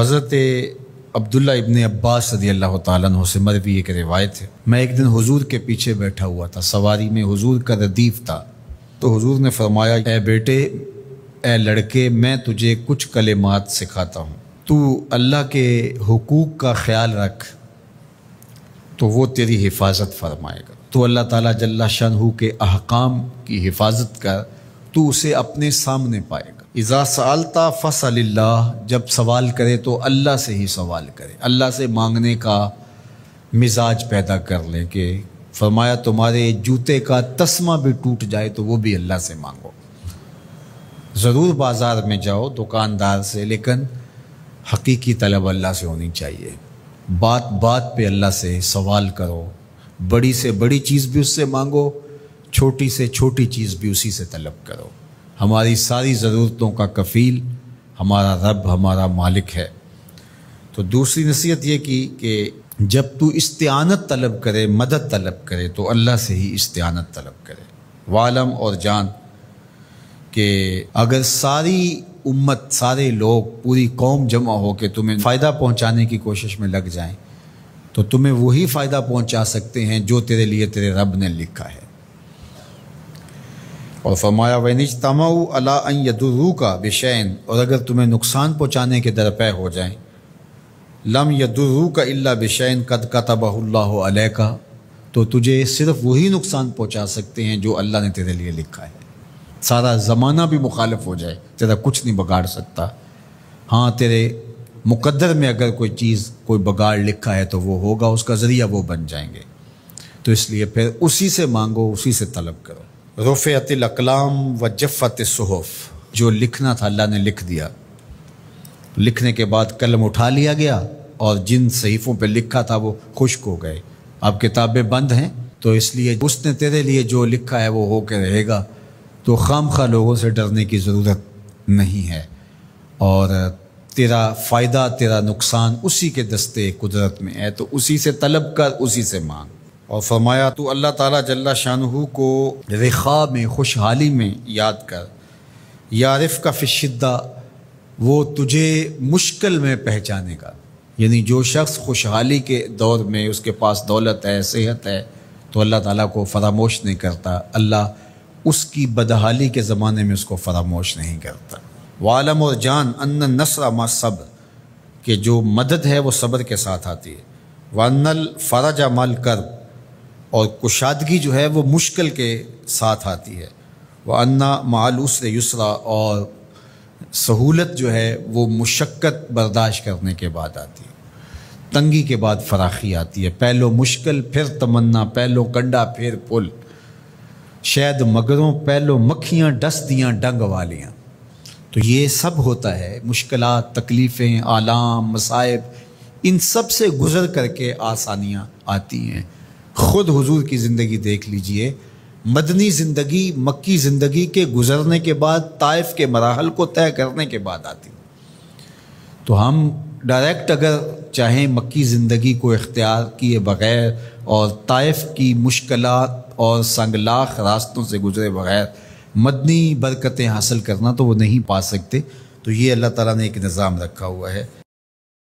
हज़रत अब्दुल्ला इबन अब्बास रदी अल्लाह तु से मरवी एक रिवायत है। मैं एक दिन हुजूर के पीछे बैठा हुआ था, सवारी में हुजूर का रदीफ था। तो हुजूर ने फरमाया, ए बेटे, ए लड़के, मैं तुझे कुछ कलेमात सिखाता हूँ। तू अल्लाह के हकूक़ का ख्याल रख तो वो तेरी हिफाजत फरमाएगा। तो अल्लाह ताला जल्ला शाह के अहकाम की हिफाजत कर, तू उसे अपने सामने पाएगा। इज़ा सालता फ़सल्ला जब सवाल करे तो अल्लाह से ही सवाल करे। अल्लाह से मांगने का मिजाज पैदा कर ले कि फरमाया, तुम्हारे जूते का तस्मा भी टूट जाए तो वो भी अल्लाह से मांगो। ज़रूर बाज़ार में जाओ दुकानदार से, लेकिन हकीकी तलब अल्लाह से होनी चाहिए। बात बात पे अल्लाह से सवाल करो। बड़ी से बड़ी चीज़ भी उससे मांगो, छोटी से छोटी चीज़ भी उसी से तलब करो। हमारी सारी ज़रूरतों का कफ़ील, हमारा रब, हमारा मालिक है। तो दूसरी नसीहत ये की कि जब तू इस्तानत तलब करे, मदद तलब करे तो अल्लाह से ही इस्तानत तलब करे। वालम और जान कि अगर सारी उम्मत, सारे लोग, पूरी कौम जमा हो के तुम्हें फ़ायदा पहुँचाने की कोशिश में लग जाएँ तो तुम्हें वही फ़ायदा पहुँचा सकते हैं जो तेरे लिए तेरे रब ने लिखा है। और फरमाया वनिज तमाऊ अला यदुरू का बेशैन, और अगर तुम्हें नुकसान पहुँचाने के दरपे हो जाए, लम यदुरू का अल्ला बेशैन कद का तबाह का तो तुझे सिर्फ़ वही नुकसान पहुँचा सकते हैं जो अल्लाह ने तेरे लिए लिखा है। सारा ज़माना भी मुखालफ हो जाए, तेरा कुछ नहीं बगाड़ सकता। हाँ तेरे मुकद्दर में अगर कोई चीज़, कोई बगाड़ लिखा है तो वो होगा, उसका ज़रिया वो बन जाएँगे। तो इसलिए फिर उसी से मांगो, उसी से तलब करो। रफ़तलाम व जफ़त सहफ़। जो लिखना था, अल्लाह ने लिख दिया। लिखने के बाद कलम उठा लिया गया और जिन सहीफ़ों पे लिखा था, वो खुश्क हो गए। अब किताबें बंद हैं तो इसलिए उसने तेरे लिए जो लिखा है, वो हो के रहेगा। तो खाम खा लोगों से डरने की ज़रूरत नहीं है। और तेरा फ़ायदा, तेरा नुकसान उसी के दस्ते कुदरत में है। तो उसी से तलब कर, उसी से मांग। और फरमाया तो अल्लाह ताला जल्ला शाहू को रिखा में, खुशहाली में याद कर। यारिफ का फ़िशिद्दा वो तुझे मुश्किल में पहचानेगा। यानी जो शख्स खुशहाली के दौर में उसके पास दौलत है, सेहत है तो अल्लाह ताला को फरामोश नहीं करता। अल्लाह उसकी बदहाली के ज़माने में उसको फरामोश नहीं करता। वालम और जान अन्न नसरा मा सब्र, कि जो मदद है वो सब्र के साथ आती है। वनल फ़राजा मल कर और कुशादगी जो है वो मुश्किल के साथ आती है। वह अन्ना मालूस युसरा और सहूलत जो है वो मुशक्क़त बर्दाश्त करने के बाद आती है। तंगी के बाद फराखी आती है। पहलो मुश्किल, फिर तमन्ना, पहलो कंडा, फिर पुल। शायद मगरों, पहलो मक्खियाँ डस दियाँ डंग वालियाँ। तो ये सब होता है मुश्किल तकलीफ़ें, आलाम, मसाइब, इन सबसे गुज़र करके आसानियाँ आती हैं। खुद हुजूर की ज़िंदगी देख लीजिए। मदनी ज़िंदगी, मक्की ज़िंदगी के गुज़रने के बाद, ताइफ के मराहल को तय करने के बाद आती तो हम डायरेक्ट अगर चाहें मक्की ज़िंदगी को इख्तियार किए बग़ैर और ताइफ की मुश्किल और संगलाख रास्तों से गुजरे बग़ैर मदनी बरकतें हासिल करना तो वो नहीं पा सकते। तो ये अल्लाह ताला ने एक निज़ाम रखा हुआ है।